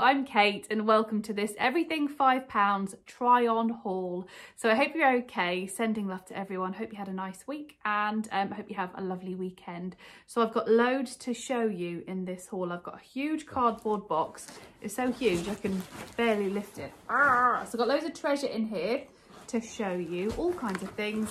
I'm Kate and welcome to this Everything £5 try on haul. So I hope you're okay, sending love to everyone. Hope you had a nice week and um, I hope you have a lovely weekend. So I've got loads to show you in this haul. I've got a huge cardboard box. It's so huge I can barely lift it. So I've got loads of treasure in here to show you all kinds of things.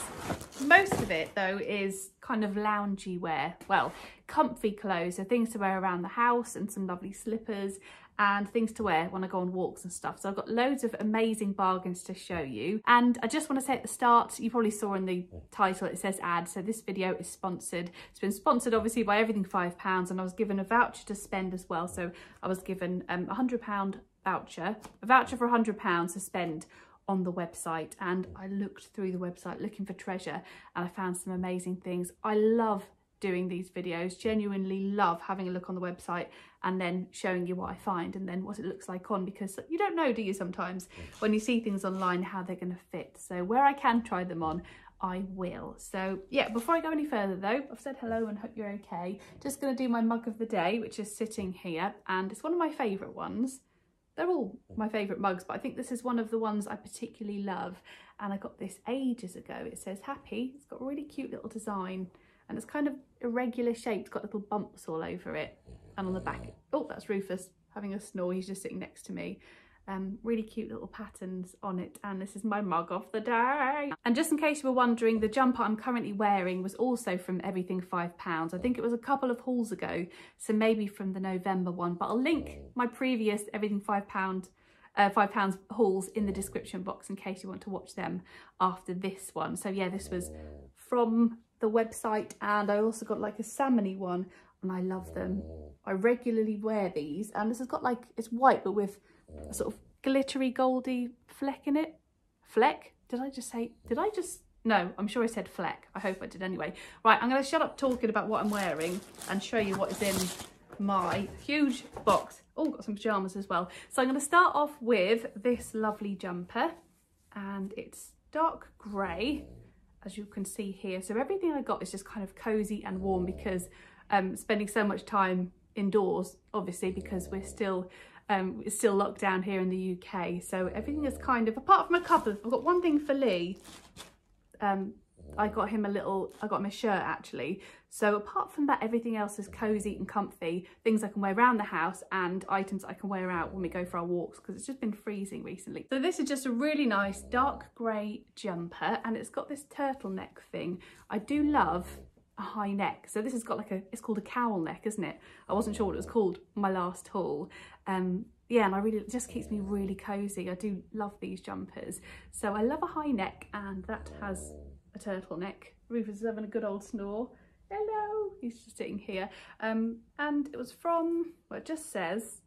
Most of it though is kind of loungy wear. Well, comfy clothes, so things to wear around the house and some lovely slippers and things to wear when I go on walks and stuff. So I've got loads of amazing bargains to show you. And I just want to say at the start, you probably saw in the title, it says ad. So this video is sponsored. It's been sponsored obviously by Everything £5 and I was given a voucher to spend as well. So I was given um, a £100 voucher, a voucher for £100 to spend on the website and I looked through the website looking for treasure and I found some amazing things. I love doing these videos, genuinely love having a look on the website and then showing you what I find and then what it looks like on because you don't know, do you, sometimes when you see things online how they're going to fit. So where I can try them on, I will. So yeah, before I go any further though, I've said hello and hope you're okay. Just going to do my mug of the day, which is sitting here and it's one of my favourite ones they're all my favourite mugs, but I think this is one of the ones I particularly love. And I got this ages ago. It says happy. It's got a really cute little design and it's kind of irregular shaped. Got little bumps all over it. And on the back, oh, that's Rufus having a snore. He's just sitting next to me um, really cute little patterns on it and this is my mug of the day. And just in case you were wondering, the jumper I'm currently wearing was also from Everything £5. I think it was a couple of hauls ago, so maybe from the November one, but I'll link my previous Everything £5 uh, five pounds hauls in the description box in case you want to watch them after this one. So yeah, this was from the website and I also got like a salmony one and I love them. Oh. I regularly wear these and this has got like, it's white but with a sort of glittery goldy fleck in it. Fleck? Did I just say, did I just, no, I'm sure I said fleck. I hope I did anyway. Right, I'm going to shut up talking about what I'm wearing and show you what is in my huge box. Oh, got some pyjamas as well. So I'm going to start off with this lovely jumper and it's dark grey as you can see here. So everything I got is just kind of cozy and warm because um, spending so much time indoors, obviously, because we're still um, it's still locked down here in the UK. So everything is kind of, apart from a couple, I've got one thing for Lee. Um, I got him a little, I got him a shirt actually. So apart from that, everything else is cozy and comfy, things I can wear around the house and items I can wear out when we go for our walks because it's just been freezing recently. So this is just a really nice dark grey jumper and it's got this turtleneck thing. I do love a high neck. So this has got like a, it's called a cowl neck, isn't it? I wasn't sure what it was called my last haul. Um, yeah, and I really, just keeps me really cozy. I do love these jumpers. So I love a high neck and that has a turtleneck. Rufus is having a good old snore. Hello, he's just sitting here. Um, and it was from, well, it just says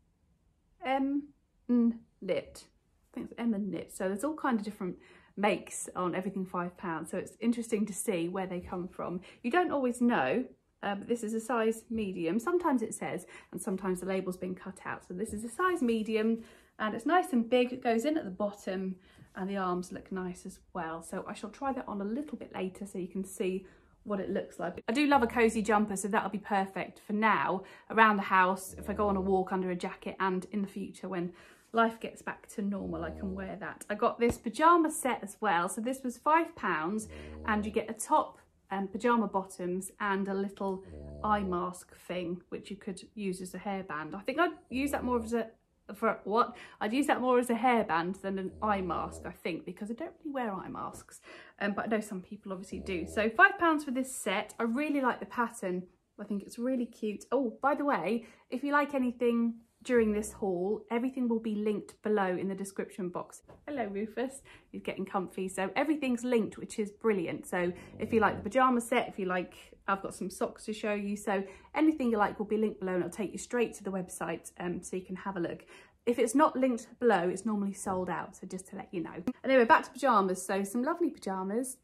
M Knit. I think it's M and Knit. So there's all kind of different makes on everything five pounds. So it's interesting to see where they come from. You don't always know, uh, but this is a size medium. Sometimes it says, and sometimes the label's been cut out. So this is a size medium and it's nice and big. It goes in at the bottom and the arms look nice as well. So I shall try that on a little bit later so you can see what it looks like. I do love a cozy jumper, so that'll be perfect for now around the house if I go on a walk under a jacket and in the future when life gets back to normal, I can wear that. I got this pyjama set as well. So this was five pounds and you get a top um, and pyjama bottoms and a little eye mask thing, which you could use as a hairband. I think I'd use that more as a, for what? I'd use that more as a hairband than an eye mask, I think, because I don't really wear eye masks. Um, but I know some people obviously do. So five pounds for this set. I really like the pattern. I think it's really cute. Oh, by the way, if you like anything during this haul. Everything will be linked below in the description box. Hello Rufus, he's getting comfy. So everything's linked, which is brilliant. So if you like the pyjama set, if you like, I've got some socks to show you. So anything you like will be linked below and it'll take you straight to the website um, so you can have a look. If it's not linked below, it's normally sold out. So just to let you know. Anyway, back to pyjamas. So some lovely pyjamas.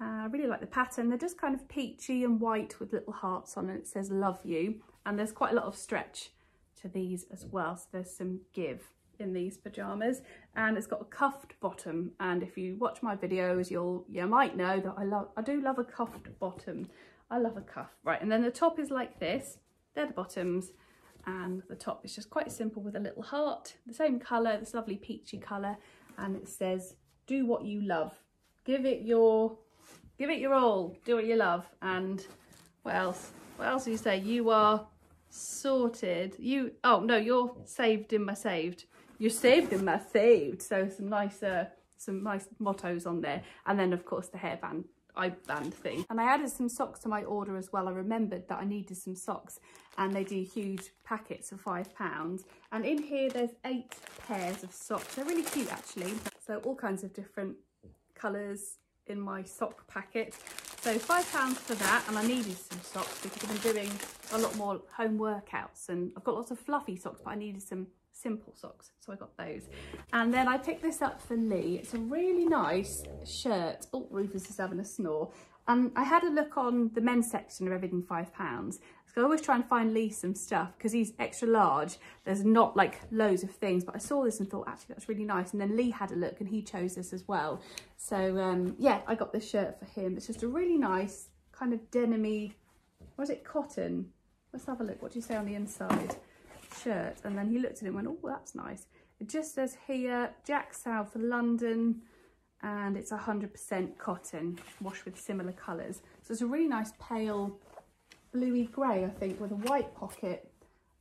Uh, I really like the pattern. They're just kind of peachy and white with little hearts on and it says love you. And there's quite a lot of stretch to these as well. So there's some give in these pajamas. And it's got a cuffed bottom. And if you watch my videos you'll you might know that I love I do love a cuffed bottom. I love a cuff. Right and then the top is like this. They're the bottoms. And the top is just quite simple with a little heart the same color this lovely peachy color and it says do what you love. Give it your give it your all. Do what you love. And what else what else do you say? You are sorted you oh no you're saved in my saved you're saved in my saved so some nice uh, some nice mottos on there and then of course the hairband I band thing. And I added some socks to my order as well. I remembered that I needed some socks and they do huge packets for five pounds. And in here, there's eight pairs of socks. They're really cute actually. So all kinds of different colours in my sock packet. So five pounds for that. And I needed some socks because I've been doing a lot more home workouts and I've got lots of fluffy socks, but I needed some simple socks so I got those. And then I picked this up for Lee. It's a really nice shirt. Oh Rufus is having a snore. And I had a look on the men's section of everything five pounds so I always try and find Lee some stuff because he's extra large. There's not like loads of things but I saw this and thought actually that's really nice. And then Lee had a look and he chose this as well. So um yeah I got this shirt for him. It's just a really nice kind of denim what is it cotton? Let's have a look. What do you say on the inside? Shirt. And then he looked at it and went, oh, that's nice. It just says here, Jack South, London, and it's 100% cotton, washed with similar colours. So it's a really nice pale bluey grey, I think, with a white pocket,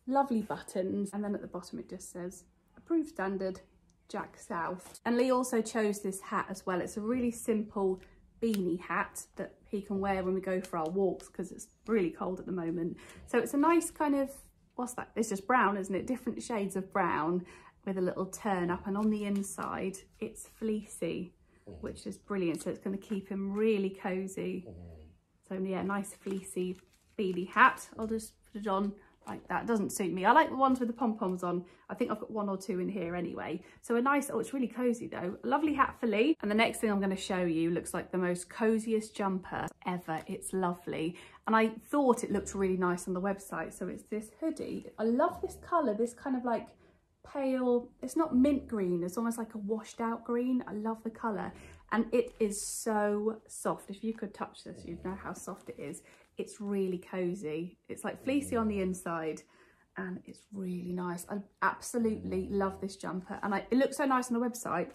lovely buttons, and then at the bottom it just says, approved standard, Jack South. And Lee also chose this hat as well. It's a really simple beanie hat that he can wear when we go for our walks because it's really cold at the moment. So it's a nice kind of what's that? It's just brown, isn't it? Different shades of brown with a little turn up and on the inside it's fleecy, mm-hmm. which is brilliant. So it's going to keep him really cozy. Mm-hmm. So yeah, nice fleecy beanie hat. I'll just put it on like that. Doesn't suit me. I like the ones with the pom-poms on. I think I've got one or two in here anyway. So a nice, oh, it's really cozy though. A lovely hat for Lee. And the next thing I'm going to show you looks like the most coziest jumper ever. It's lovely. And I thought it looked really nice on the website. So it's this hoodie. I love this colour, this kind of like pale, it's not mint green, it's almost like a washed out green. I love the colour. And it is so soft. If you could touch this, you'd know how soft it is. It's really cozy. It's like fleecy on the mm. inside and it's really nice. I absolutely mm. love this jumper and I, it looks so nice on the website.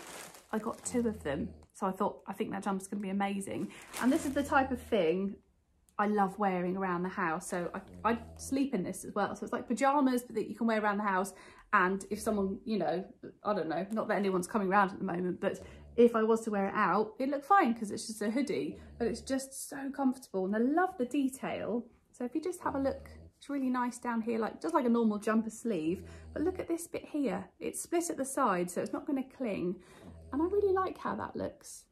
I got two of them. So I thought, I think that jumper's gonna be amazing. And this is the type of thing I love wearing around the house. So I, I mm. sleep in this as well. So it's like pajamas that you can wear around the house. And if someone, you know, I don't know, not that anyone's coming around at the moment, but if I was to wear it out, it'd look fine because it's just a hoodie, but it's just so comfortable. And I love the detail. So if you just have a look, it's really nice down here, like just like a normal jumper sleeve. But look at this bit here. It's split at the side, so it's not going to cling. And I really like how that looks.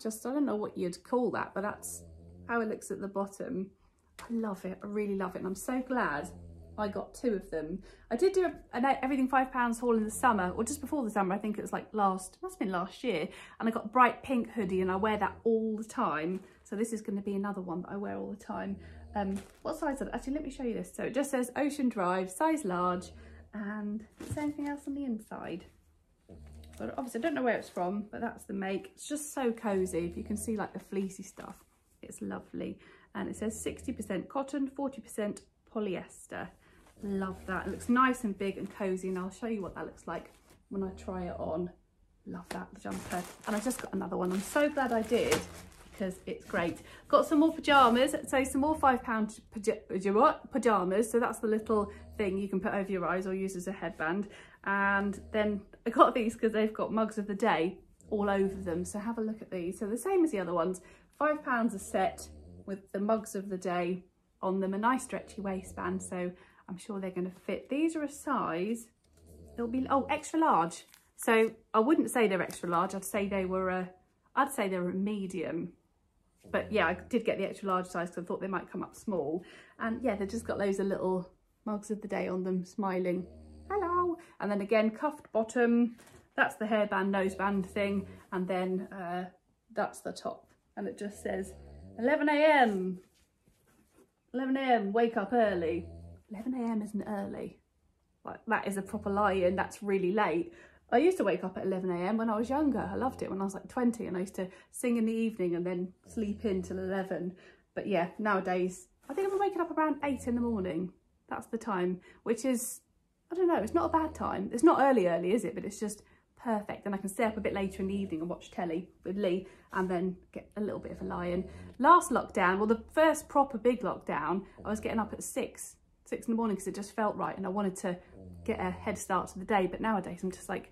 Just, I don't know what you'd call that, but that's how it looks at the bottom. I love it. I really love it. And I'm so glad I got two of them. I did do an everything five pounds haul in the summer, or just before the summer. I think it was like last, must have been last year. And I got a bright pink hoodie and I wear that all the time. So this is going to be another one that I wear all the time. Um, what size is it? Actually, let me show you this. So it just says Ocean Drive, size large. And is there anything else on the inside? But obviously I don't know where it's from, but that's the make. It's just so cozy. If you can see like the fleecy stuff, it's lovely. And it says 60% cotton, 40% polyester. Love that. It looks nice and big and cozy and I'll show you what that looks like when I try it on. Love that jumper. And I just got another one. I'm so glad I did because it's great. Got some more pyjamas. So some more five pound pyjamas. So that's the little thing you can put over your eyes or use as a headband. And then I got these because they've got mugs of the day all over them. So have a look at these. So the same as the other ones, five pounds a set with the mugs of the day on them, a nice stretchy waistband. So I'm sure they're going to fit. These are a size, it'll be, oh, extra large. So I wouldn't say they're extra large. I'd say they were a, I'd say they're a medium. But yeah, I did get the extra large size because I thought they might come up small. And yeah, they've just got loads of little mugs of the day on them, smiling. Hello. And then again, cuffed bottom. That's the hairband, noseband thing. And then uh, that's the top. And it just says 11 a.m. 11 a.m. wake up early. 11am isn't early. Like that is a proper lie and that's really late. I used to wake up at 11am when I was younger. I loved it when I was like 20 and I used to sing in the evening and then sleep in till 11. But yeah, nowadays, I think I'm waking up around 8 in the morning. That's the time, which is, I don't know, it's not a bad time. It's not early early, is it? But it's just perfect. And I can stay up a bit later in the evening and watch telly with Lee and then get a little bit of a lie in. Last lockdown, well, the first proper big lockdown, I was getting up at six, six in the morning because it just felt right and I wanted to get a head start to the day. But nowadays I'm just like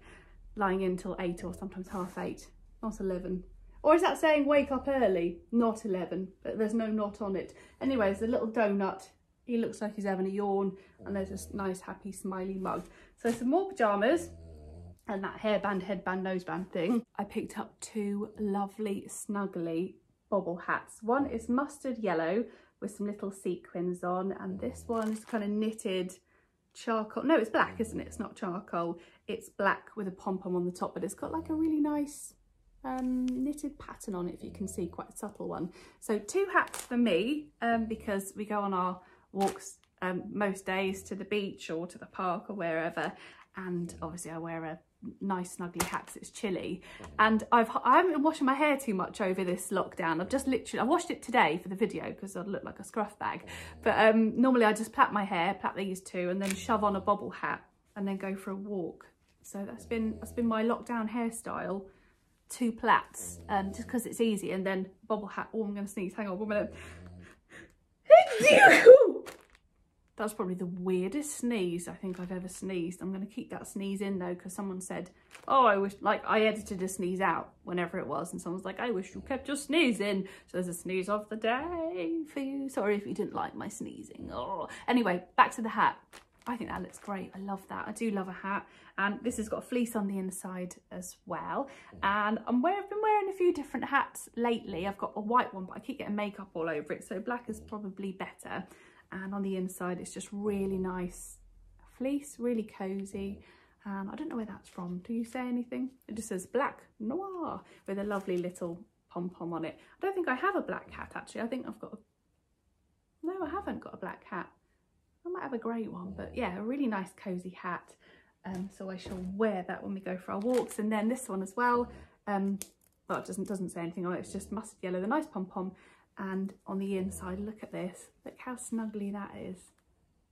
lying in till eight or sometimes half eight, not 11. Or is that saying wake up early? Not 11, but there's no not on it. Anyways, the little donut, he looks like he's having a yawn and there's this nice happy smiley mug. So some more pyjamas and that hairband, headband, noseband thing. I picked up two lovely snuggly bobble hats. One is mustard yellow with some little sequins on and this one is kind of knitted charcoal. No, it's black, isn't it? It's not charcoal. It's black with a pom-pom on the top, but it's got like a really nice um, knitted pattern on it, if you can see, quite a subtle one. So two hats for me, um, because we go on our walks um, most days to the beach or to the park or wherever. And obviously I wear a nice snuggly hat because it's chilly. And I've I haven't been washing my hair too much over this lockdown. I've just literally I washed it today for the video because I look like a scruff bag. But um normally I just plait my hair plait these two and then shove on a bobble hat and then go for a walk. So that's been that's been my lockdown hairstyle. Two plaits um just because it's easy and then bobble hat oh I'm gonna sneeze. Hang on one minute That's probably the weirdest sneeze I think I've ever sneezed. I'm going to keep that sneeze in though because someone said, oh, I wish, like I edited a sneeze out whenever it was and someone's like, I wish you kept your sneeze in. So there's a sneeze of the day for you. Sorry if you didn't like my sneezing. Oh. Anyway, back to the hat. I think that looks great. I love that. I do love a hat. And this has got a fleece on the inside as well. And I'm wearing, I've been wearing a few different hats lately. I've got a white one, but I keep getting makeup all over it. So black is probably better and on the inside it's just really nice fleece, really cozy. And I don't know where that's from. Do you say anything? It just says black noir with a lovely little pom-pom on it. I don't think I have a black hat actually. I think I've got a... No, I haven't got a black hat. I might have a grey one, but yeah, a really nice cozy hat. Um, so I shall wear that when we go for our walks. And then this one as well. Um, well, it doesn't, doesn't say anything on it. It's just mustard yellow, the nice pom-pom and on the inside look at this. Look how snuggly that is.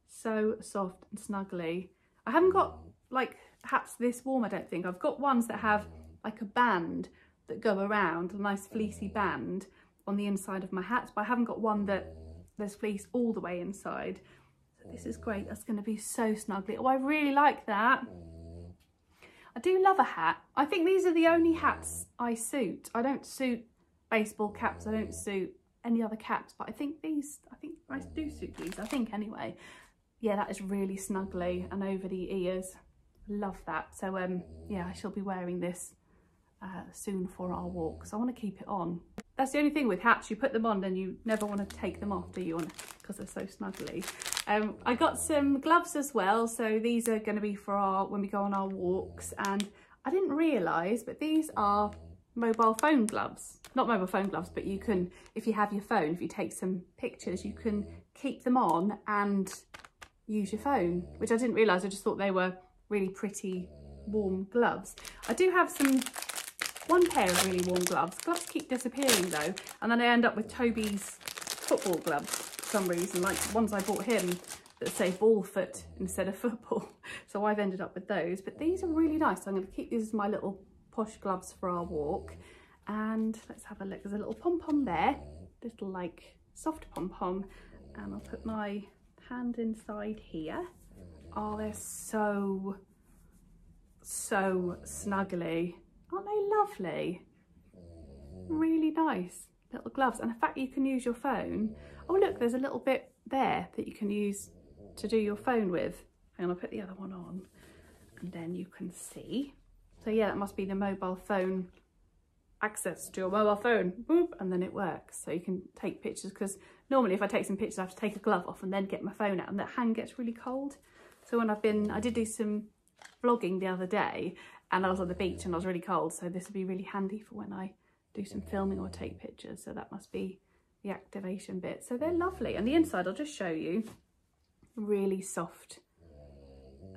So soft and snuggly. I haven't got like hats this warm I don't think. I've got ones that have like a band that go around a nice fleecy band on the inside of my hat but I haven't got one that there's fleece all the way inside. So this is great. That's going to be so snuggly. Oh I really like that. I do love a hat. I think these are the only hats I suit. I don't suit baseball caps. I don't suit any other caps, but I think these, I think I do suit these, I think anyway. Yeah, that is really snuggly and over the ears. Love that. So um, yeah, I shall be wearing this uh, soon for our walk. So I want to keep it on. That's the only thing with hats, you put them on and you never want to take them off, do you? Because they're so snuggly. Um, I got some gloves as well. So these are going to be for our, when we go on our walks. And I didn't realise, but these are mobile phone gloves. Not mobile phone gloves, but you can, if you have your phone, if you take some pictures, you can keep them on and use your phone, which I didn't realise. I just thought they were really pretty warm gloves. I do have some, one pair of really warm gloves. Gloves keep disappearing though. And then I end up with Toby's football gloves for some reason, like ones I bought him that say ball foot instead of football. So I've ended up with those, but these are really nice. I'm going to keep these as my little posh gloves for our walk. And let's have a look. There's a little pom-pom there, little like soft pom-pom. And I'll put my hand inside here. Oh, they're so, so snuggly. Aren't they lovely? Really nice little gloves. And in fact, you can use your phone. Oh, look, there's a little bit there that you can use to do your phone with. On, I'll put the other one on. And then you can see so yeah, that must be the mobile phone access to your mobile phone, boop, and then it works. So you can take pictures because normally if I take some pictures, I have to take a glove off and then get my phone out and that hand gets really cold. So when I've been, I did do some vlogging the other day and I was on the beach and I was really cold. So this would be really handy for when I do some filming or take pictures. So that must be the activation bit. So they're lovely. And the inside, I'll just show you, really soft,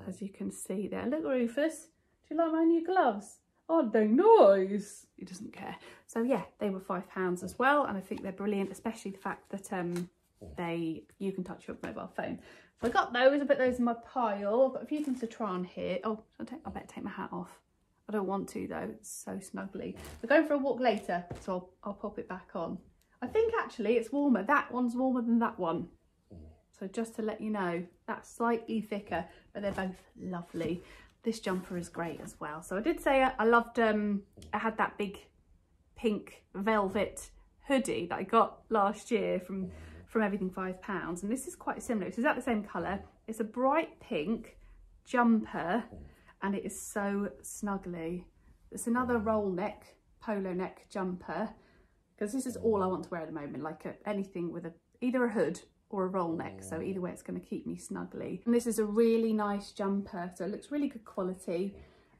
as you can see there. Look, Rufus, you like my new gloves? Aren't they nice? He doesn't care. So yeah, they were five pounds as well. And I think they're brilliant, especially the fact that um, they you can touch your mobile phone. So I got those, I put those in my pile. I've got a few things to try on here. Oh, I, take, I better take my hat off. I don't want to though, it's so snuggly. We're going for a walk later, so I'll, I'll pop it back on. I think actually it's warmer. That one's warmer than that one. So just to let you know, that's slightly thicker, but they're both lovely. This jumper is great as well. So I did say I loved, um, I had that big pink velvet hoodie that I got last year from from everything five pounds. And this is quite similar. It's exactly the same color it's a bright pink jumper and it is so snuggly. It's another roll neck polo neck jumper. Because this is all I want to wear at the moment like a, anything with a either a hood or a roll neck so either way it's going to keep me snugly and this is a really nice jumper so it looks really good quality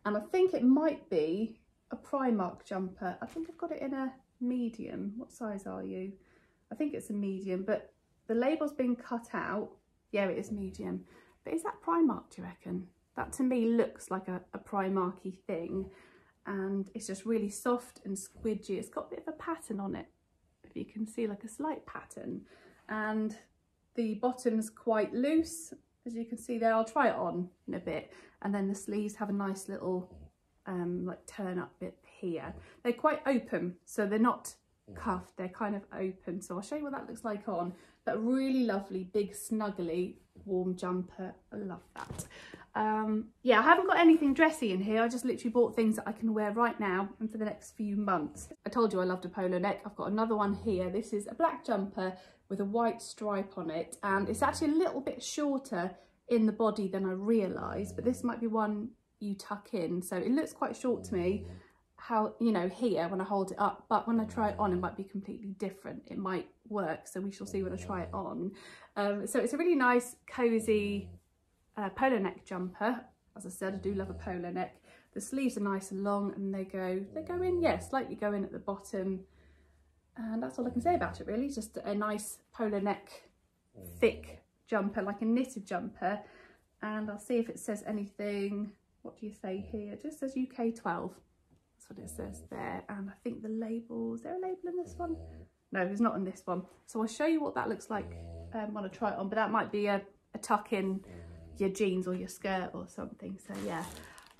and I think it might be a Primark jumper I think I've got it in a medium what size are you I think it's a medium, but the label's been cut out. Yeah, it is medium. But is that Primark, do you reckon? That to me looks like a, a Primarky thing. And it's just really soft and squidgy. It's got a bit of a pattern on it, if you can see, like a slight pattern. And the bottom's quite loose, as you can see there. I'll try it on in a bit. And then the sleeves have a nice little um, like turn up bit here. They're quite open, so they're not cuffed, they're kind of open so I'll show you what that looks like on but really lovely big snuggly warm jumper. I love that. Um, yeah I haven't got anything dressy in here. I just literally bought things that I can wear right now and for the next few months. I told you I loved a polo neck. I've got another one here. This is a black jumper with a white stripe on it and it's actually a little bit shorter in the body than I realised but this might be one you tuck in. So it looks quite short to me how, you know, here when I hold it up, but when I try it on, it might be completely different. It might work, so we shall see when I try it on. Um, so it's a really nice, cozy uh, polo neck jumper. As I said, I do love a polo neck. The sleeves are nice and long and they go, they go in, yeah, slightly go in at the bottom. And that's all I can say about it really, just a nice polo neck, thick jumper, like a knitted jumper. And I'll see if it says anything, what do you say here? It just says UK 12 That's what it says there. And I think the label, is there a label in this one? No, there's not in this one. So I'll show you what that looks like um, when I try it on, but that might be a, a tuck in your jeans or your skirt or something. So yeah,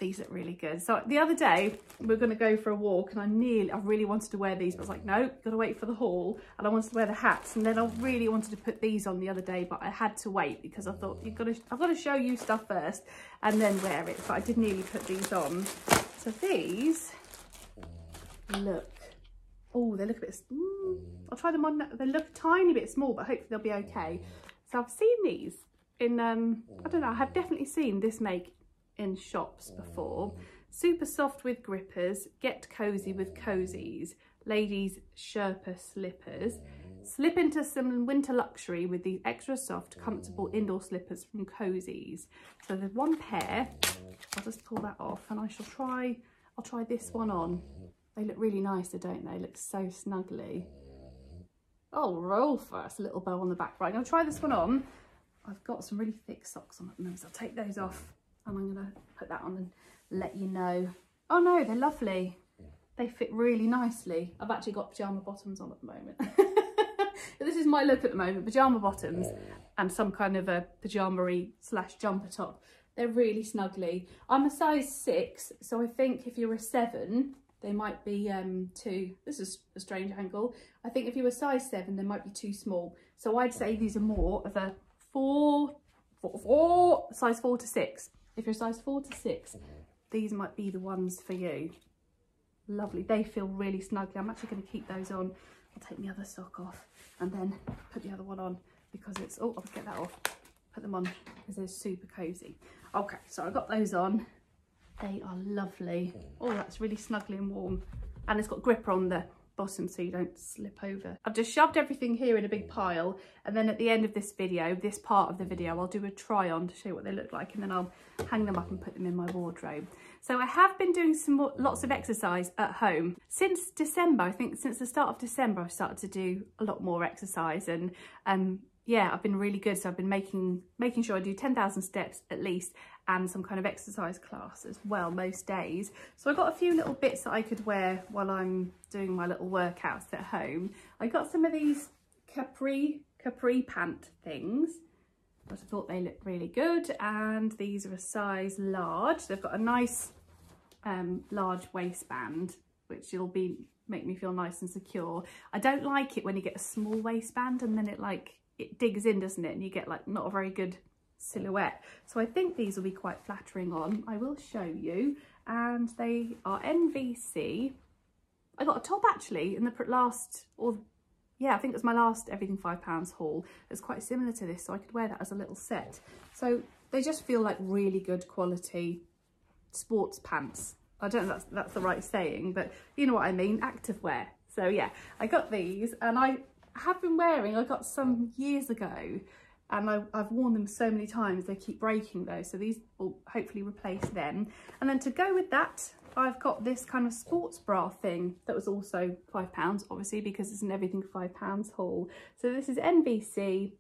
these look really good. So the other day we going to go for a walk and I nearly, I really wanted to wear these, but I was like, no, got to wait for the haul. And I wanted to wear the hats. And then I really wanted to put these on the other day, but I had to wait because I thought you've got to, I've got to show you stuff first and then wear it. But I did nearly put these on. So these look. Oh, they look a bit, mm. mm, I'll try them on, they look a tiny bit small, but hopefully they'll be okay. Mm. So I've seen these in, um, I don't know, I have mm. definitely seen this make in shops before. Super soft with grippers, get cozy with cozies, ladies Sherpa slippers. Slip into some winter luxury with these extra soft, comfortable indoor slippers from Cozies. So there's one pair, I'll just pull that off and I shall try, I'll try this one on. They look really nice, don't they? Look so snuggly. Oh, Rufus, a little bow on the back. Right, I'm going to try this one on. I've got some really thick socks on at the moment, so I'll take those off and I'm going to put that on and let you know. Oh no, they're lovely. They fit really nicely. I've actually got pyjama bottoms on at the moment. this is my look at the moment, pyjama bottoms and some kind of a pyjama slash jumper top. They're really snuggly. I'm a size six, so I think if you're a seven, they might be um, too, this is a strange angle. I think if you were size seven, they might be too small. So I'd say these are more of a four, four, four size four to six. If you're size four to six, these might be the ones for you. Lovely, they feel really snugly. I'm actually gonna keep those on. I'll take the other sock off and then put the other one on because it's, oh, I'll get that off. Put them on because they're super cozy. Okay, so I got those on. They are lovely. Oh, that's really snuggly and warm. And it's got gripper on the bottom so you don't slip over. I've just shoved everything here in a big pile and then at the end of this video, this part of the video, I'll do a try on to show you what they look like and then I'll hang them up and put them in my wardrobe. So I have been doing some more, lots of exercise at home. Since December, I think since the start of December, I've started to do a lot more exercise and um, yeah, I've been really good. So I've been making making sure I do 10,000 steps at least and some kind of exercise class as well most days. So I got a few little bits that I could wear while I'm doing my little workouts at home. I got some of these capri capri pant things but I thought they looked really good and these are a size large they've got a nice um, large waistband which will be make me feel nice and secure I don't like it when you get a small waistband and then it like it digs in doesn't it and you get like not a very good silhouette so I think these will be quite flattering on I will show you and they are NVC I got a top actually in the last or yeah, I think it was my last Everything Five Pounds haul. It's quite similar to this, so I could wear that as a little set. So they just feel like really good quality sports pants. I don't know if that's, that's the right saying, but you know what I mean, active wear. So yeah, I got these and I have been wearing, I got some years ago and I, have worn them so many times, they keep breaking though. So these will hopefully replace them. And then to go with that, I've got this kind of sports bra thing that was also five pounds, obviously, because it's an everything five pounds haul. So this is NBC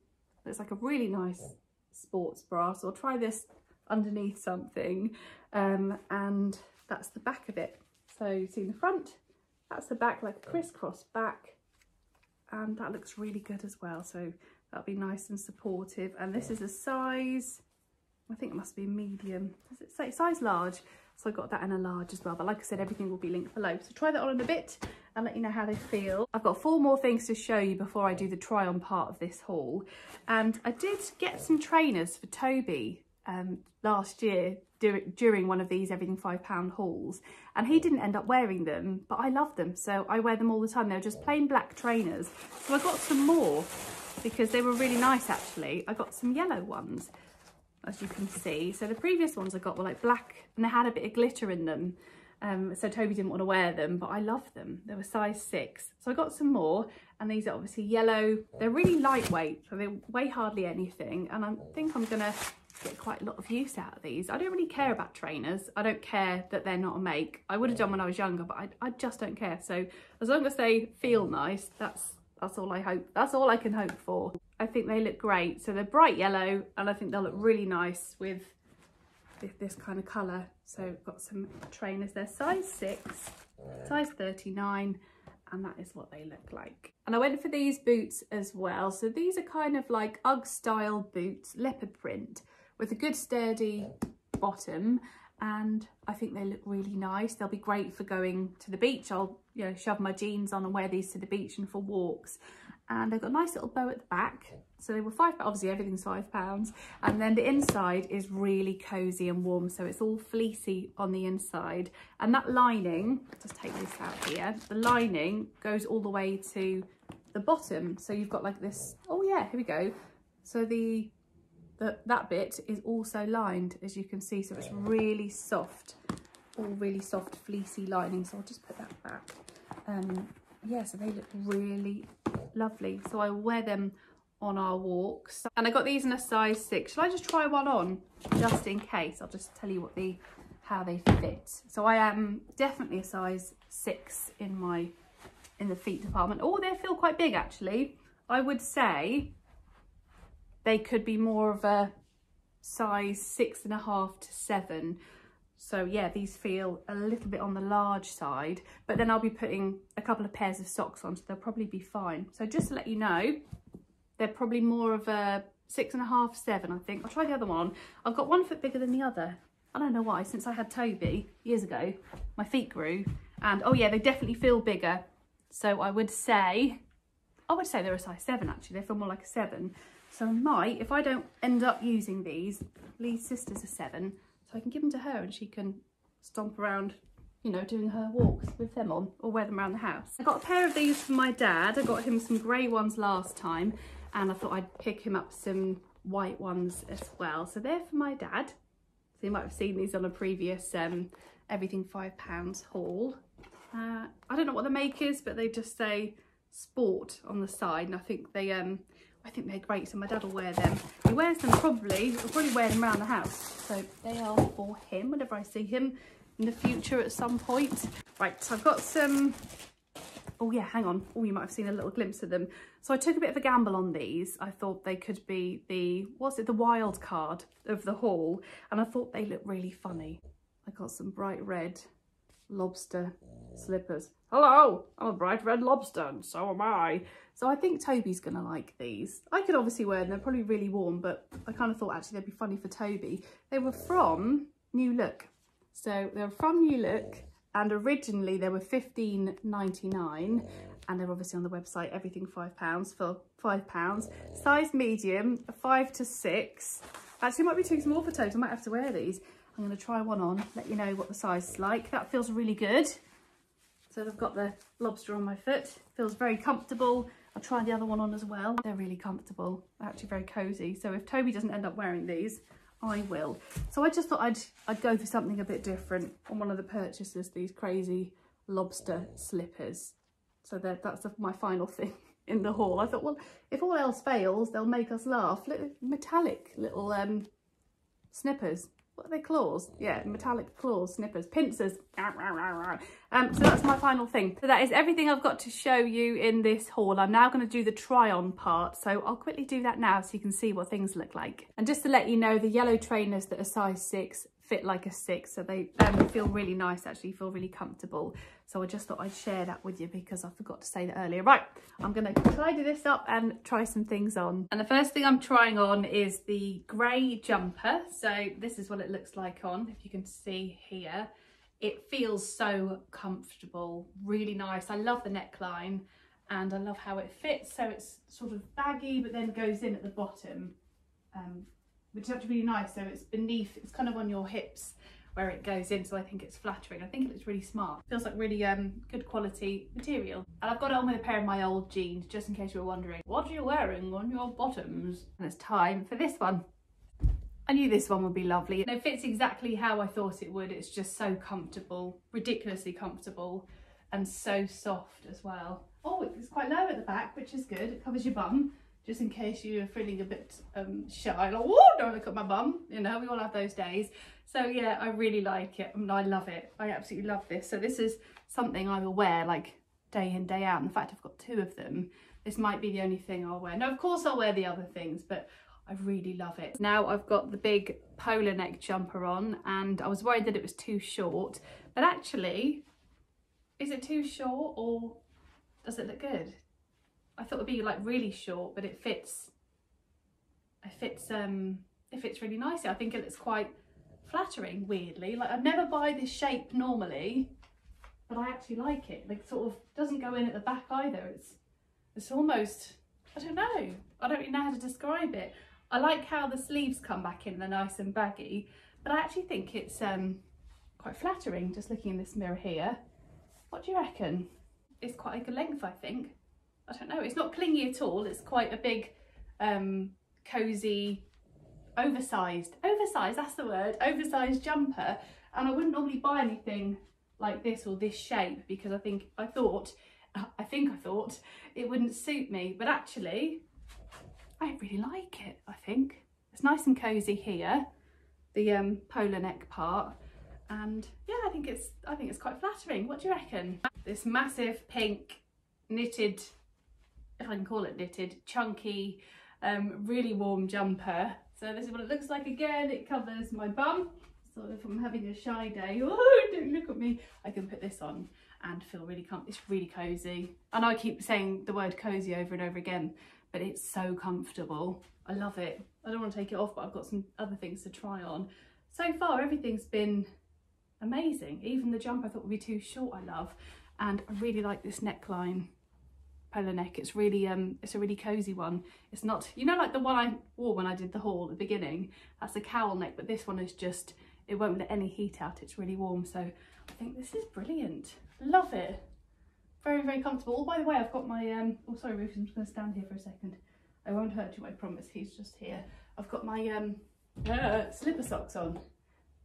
It's like a really nice sports bra. So I'll try this underneath something. Um, and that's the back of it. So you see the front, that's the back, like a crisscross back. And that looks really good as well. So that'll be nice and supportive. And this is a size, I think it must be medium. Does it say size large? So I got that in a large as well. But like I said, everything will be linked below. So try that on in a bit and let you know how they feel. I've got four more things to show you before I do the try on part of this haul. And I did get some trainers for Toby um, last year during one of these everything five pound hauls and he didn't end up wearing them but I love them so I wear them all the time they're just plain black trainers so I got some more because they were really nice actually I got some yellow ones as you can see. So the previous ones I got were like black and they had a bit of glitter in them. Um, so Toby didn't want to wear them, but I love them. They were size six. So I got some more and these are obviously yellow. They're really lightweight, so they weigh hardly anything. And I think I'm gonna get quite a lot of use out of these. I don't really care about trainers. I don't care that they're not a make. I would have done when I was younger, but I, I just don't care. So as long as they feel nice, that's that's all I hope. That's all I can hope for. I think they look great. So they're bright yellow and I think they'll look really nice with this, kind of colour. So I've got some trainers. They're size 6, size 39 and that is what they look like. And I went for these boots as well. So these are kind of like Ugg style boots, leopard print with a good sturdy bottom and I think they look really nice. They'll be great for going to the beach. I'll you know shove my jeans on and wear these to the beach and for walks. And they've got a nice little bow at the back. So they were five, obviously everything's five pounds. And then the inside is really cozy and warm. So it's all fleecy on the inside. And that lining, just take this out here, the lining goes all the way to the bottom. So you've got like this, oh yeah, here we go. So the that that bit is also lined as you can see so it's really soft all really soft fleecy lining so I'll just put that back. Um yeah so they look really lovely. So I wear them on our walks and I got these in a size six. Should I just try one on just in case? I'll just tell you what the how they fit. So I am definitely a size six in my in the feet department. Oh they feel quite big actually. I would say they could be more of a size six and a half to seven. So yeah, these feel a little bit on the large side, but then I'll be putting a couple of pairs of socks on, so they'll probably be fine. So just to let you know, they're probably more of a six and a half, seven, I think. I'll try the other one. I've got one foot bigger than the other. I don't know why, since I had Toby years ago, my feet grew. And oh yeah, they definitely feel bigger. So I would say, I would say they're a size seven actually. They feel more like a seven. So I might, if I don't end up using these, Lee's sister's a seven, so I can give them to her and she can stomp around, you know, doing her walks with them on or wear them around the house. I got a pair of these for my dad. I got him some grey ones last time and I thought I'd pick him up some white ones as well. So they're for my dad. So you might have seen these on a previous um, Everything Five Pounds haul. Uh, I don't know what the make is, but they just say sport on the side and I think they um I think they're great, so my dad will wear them. He wears them probably, he'll probably wear them around the house. So they are for him whenever I see him in the future at some point. Right, so I've got some, oh yeah, hang on. Oh, you might have seen a little glimpse of them. So I took a bit of a gamble on these. I thought they could be the, what's it the wild card of the haul? And I thought they looked really funny. I got some bright red lobster slippers. Hello, I'm a bright red lobster and so am I. So I think Toby's going to like these. I could obviously wear them, they're probably really warm, but I kind of thought actually they'd be funny for Toby. They were from New Look. So they were from New Look and originally they were 15.99 and they're obviously on the website everything five pounds for five pounds size medium five to six actually might be too small for toes i might have to wear these i'm going to try one on let you know what the size is like that feels really good so i've got the lobster on my foot feels very comfortable i'll try the other one on as well they're really comfortable actually very cozy so if toby doesn't end up wearing these I will. So I just thought I'd I'd go for something a bit different on one of the purchases, these crazy lobster slippers. So that, that's my final thing in the haul. I thought, well, if all else fails, they'll make us laugh. Little metallic little um, snippers what are they claws? Yeah metallic claws snippers pincers. Um so that's my final thing. So that is everything i've got to show you in this haul. I'm now going to do the try on part so i'll quickly do that now so you can see what things look like. And just to let you know the yellow trainers that are size six fit like a six so they um, feel really nice actually feel really comfortable so I just thought I'd share that with you because I forgot to say that earlier. Right, I'm to tidy this up and try some things on. And the first thing I'm trying on is the grey jumper. So this is what it looks like on, if you can see here. It feels so comfortable, really nice. I love the neckline and I love how it fits. So it's sort of baggy, but then goes in at the bottom, um, which is actually really nice. So it's beneath, it's kind of on your hips where it goes in so I think it's flattering. I think it looks really smart. Feels like really um, good quality material. And I've got it on with a pair of my old jeans just in case you were wondering what are you wearing on your bottoms? And it's time for this one. I knew this one would be lovely. It fits exactly how I thought it would. It's just so comfortable, ridiculously comfortable and so soft as well. Oh, it's quite low at the back, which is good. It covers your bum just in case you're feeling a bit um, shy, like, oh, don't look at my bum, you know, we all have those days. So yeah, I really like it, I, mean, I love it, I absolutely love this. So this is something I will wear like day in, day out. In fact, I've got two of them. This might be the only thing I'll wear. Now, of course I'll wear the other things, but I really love it. Now I've got the big polar neck jumper on and I was worried that it was too short, but actually, is it too short or does it look good? I thought it'd be like really short, but it fits, it fits, um, it fits really nicely. I think it looks quite flattering, weirdly. Like I'd never buy this shape normally, but I actually like it. Like sort of doesn't go in at the back either. It's, it's almost, I don't know. I don't really know how to describe it. I like how the sleeves come back in, they're nice and baggy, but I actually think it's um, quite flattering just looking in this mirror here. What do you reckon? It's quite a good length, I think. I don't know, it's not clingy at all. It's quite a big, um, cosy, oversized, oversized, that's the word, oversized jumper. And I wouldn't normally buy anything like this or this shape because I think, I thought, I think I thought it wouldn't suit me. But actually, I really like it, I think. It's nice and cozy here, the um, polar neck part. And yeah, I think it's I think it's quite flattering. What do you reckon? This massive pink knitted if I can call it knitted, chunky, um, really warm jumper. So this is what it looks like again. It covers my bum. So if I'm having a shy day, oh, don't look at me, I can put this on and feel really comfortable. It's really cozy. And I keep saying the word cozy over and over again, but it's so comfortable. I love it. I don't want to take it off, but I've got some other things to try on. So far, everything's been amazing. Even the jumper I thought would be too short, I love. And I really like this neckline polar neck. It's really, um, it's a really cozy one. It's not, you know, like the one I wore when I did the haul at the beginning, that's a cowl neck, but this one is just, it won't let any heat out. It's really warm. So I think this is brilliant. Love it. Very, very comfortable. Oh, by the way, I've got my, um, oh, sorry, Ruth, I'm just going to stand here for a second. I won't hurt you, I promise. He's just here. I've got my um, uh, slipper socks on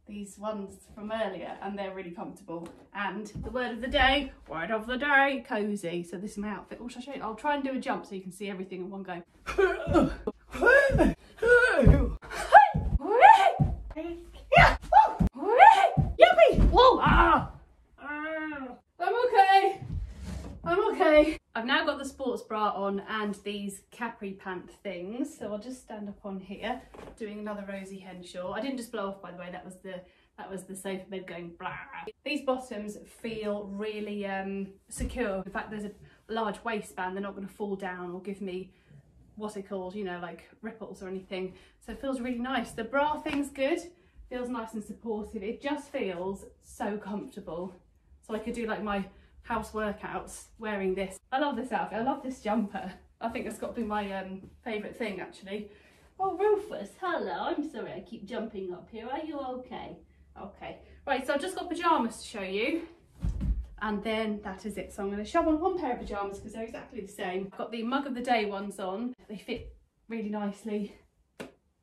these ones from earlier and they're really comfortable. And the word of the day word of the day cozy. So this is my outfit. Oh, shall I show you? I'll try and do a jump so you can see everything in one go Whoa! Ah! I'm okay. I'm okay. I've now got the sports bra on and these capri pant things. So I'll just stand up on here doing another Rosie Henshaw. I didn't just blow off, by the way, that was the, That was the sofa bed going blah. These bottoms feel really um, secure. In fact, there's a large waistband. They're not going to fall down or give me what's it called, you know, like ripples or anything. So it feels really nice. The bra thing's good, feels nice and supportive. It just feels so comfortable. So I could do like my house workouts wearing this. I love this outfit. I love this jumper. I think it's got to be my um, favourite thing actually. Oh, Rufus, hello. I'm sorry I keep jumping up here. Are you okay? Okay. Right, so I've just got pyjamas to show you. And then that is it. So I'm going to shove on one pair of pyjamas because they're exactly the same. I've got the mug of the day ones on. They fit really nicely.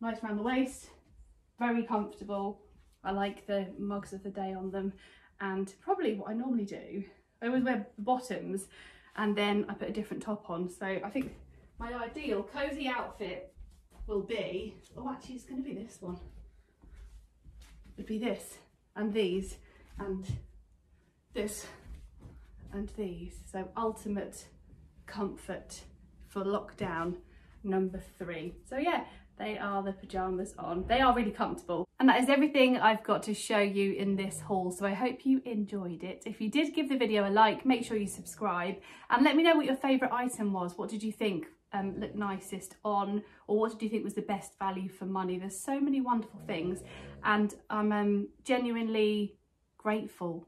Nice around the waist. Very comfortable. I like the mugs of the day on them. And probably what I normally do, I always wear the bottoms and then I put a different top on. So I think my ideal cozy outfit will be, oh actually it's going to be this one. It'd be this and these and this and these. So ultimate comfort for lockdown number three. So yeah, they are the pyjamas on. They are really comfortable. And that is everything I've got to show you in this haul. So I hope you enjoyed it. If you did give the video a like, make sure you subscribe and let me know what your favourite item was. What did you think um, looked nicest on or what did you think was the best value for money? There's so many wonderful things and I'm um, genuinely grateful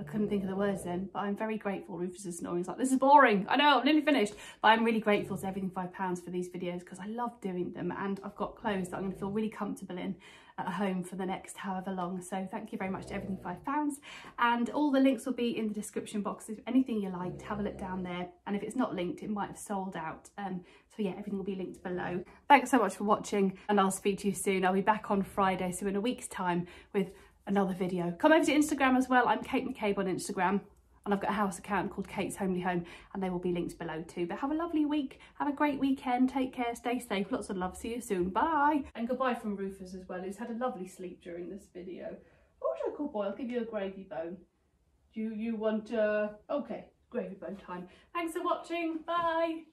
I couldn't think of the words then, but I'm very grateful. Rufus is snoring. He's like, this is boring. I know, I'm nearly finished. But I'm really grateful to Everything £5 for these videos because I love doing them and I've got clothes that I'm going to feel really comfortable in at home for the next however long. So thank you very much to Everything £5. And all the links will be in the description box. If anything you liked, have a look down there. And if it's not linked, it might have sold out. Um, so yeah, everything will be linked below. Thanks so much for watching and I'll speak to you soon. I'll be back on Friday, so in a week's time with another video. Come over to Instagram as well. I'm Kate McCabe on Instagram and I've got a house account called Kate's Homely Home and they will be linked below too. But have a lovely week. Have a great weekend. Take care. Stay safe. Lots of love. See you soon. Bye. And goodbye from Rufus as well, who's had a lovely sleep during this video. Oh, should boy? I'll give you a gravy bone. Do you want, uh, okay, gravy bone time. Thanks for watching. Bye.